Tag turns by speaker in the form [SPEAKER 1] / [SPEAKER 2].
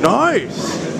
[SPEAKER 1] Nice!